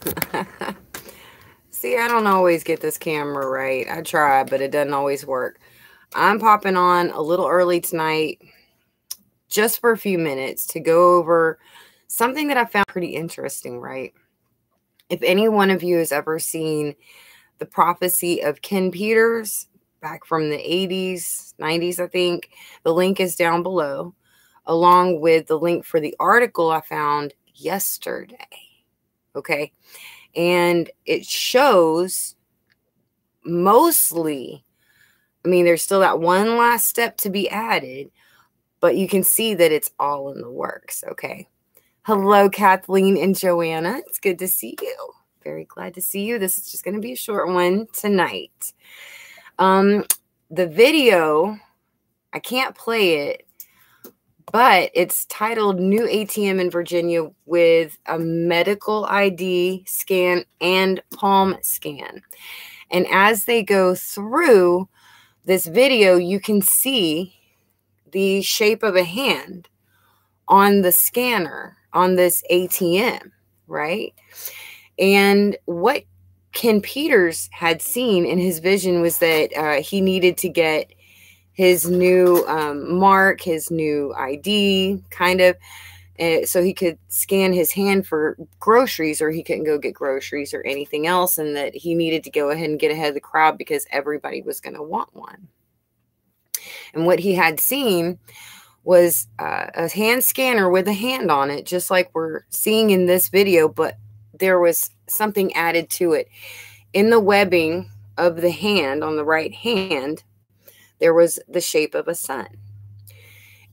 See, I don't always get this camera right. I try, but it doesn't always work. I'm popping on a little early tonight just for a few minutes to go over something that I found pretty interesting, right? If any one of you has ever seen the prophecy of Ken Peters back from the 80s, 90s, I think, the link is down below, along with the link for the article I found yesterday. Okay. And it shows mostly, I mean, there's still that one last step to be added, but you can see that it's all in the works. Okay. Hello, Kathleen and Joanna. It's good to see you. Very glad to see you. This is just going to be a short one tonight. Um, the video, I can't play it, but it's titled New ATM in Virginia with a medical ID scan and palm scan. And as they go through this video, you can see the shape of a hand on the scanner on this ATM, right? And what Ken Peters had seen in his vision was that uh, he needed to get his new um, mark, his new ID, kind of, uh, so he could scan his hand for groceries or he couldn't go get groceries or anything else, and that he needed to go ahead and get ahead of the crowd because everybody was going to want one. And what he had seen was uh, a hand scanner with a hand on it, just like we're seeing in this video, but there was something added to it. In the webbing of the hand on the right hand, there was the shape of a sun.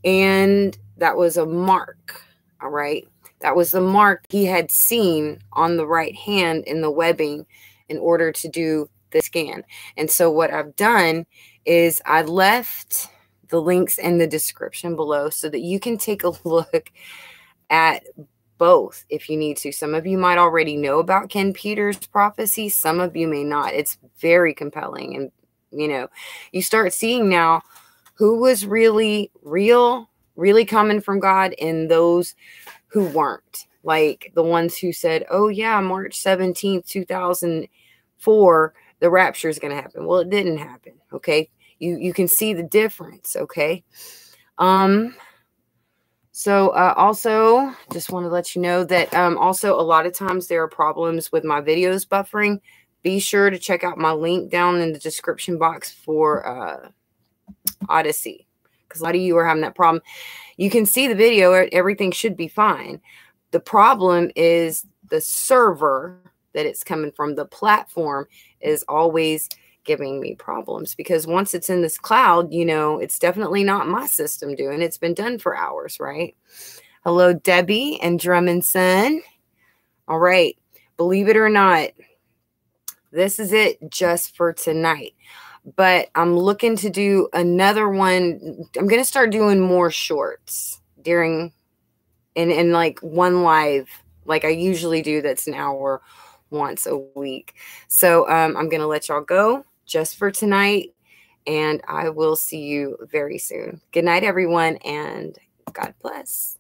And that was a mark, all right? That was the mark he had seen on the right hand in the webbing in order to do the scan. And so what I've done is I left the links in the description below so that you can take a look at both if you need to. Some of you might already know about Ken Peters' prophecy, some of you may not. It's very compelling. And, you know, you start seeing now who was really real, really coming from God, and those who weren't. Like the ones who said, oh, yeah, March 17th, 2004, the rapture is going to happen. Well, it didn't happen. Okay you you can see the difference okay um so uh, also just want to let you know that um also a lot of times there are problems with my videos buffering be sure to check out my link down in the description box for uh Odysee because a lot of you are having that problem you can see the video everything should be fine the problem is the server that it's coming from the platform is always giving me problems because once it's in this cloud, you know, it's definitely not my system doing. It's been done for hours, right? Hello, Debbie and Drummond Son. All right. Believe it or not, this is it just for tonight. But I'm looking to do another one. I'm going to start doing more shorts during in in like one live like I usually do that's an hour once a week. So um, I'm going to let y'all go just for tonight. And I will see you very soon. Good night, everyone, and God bless.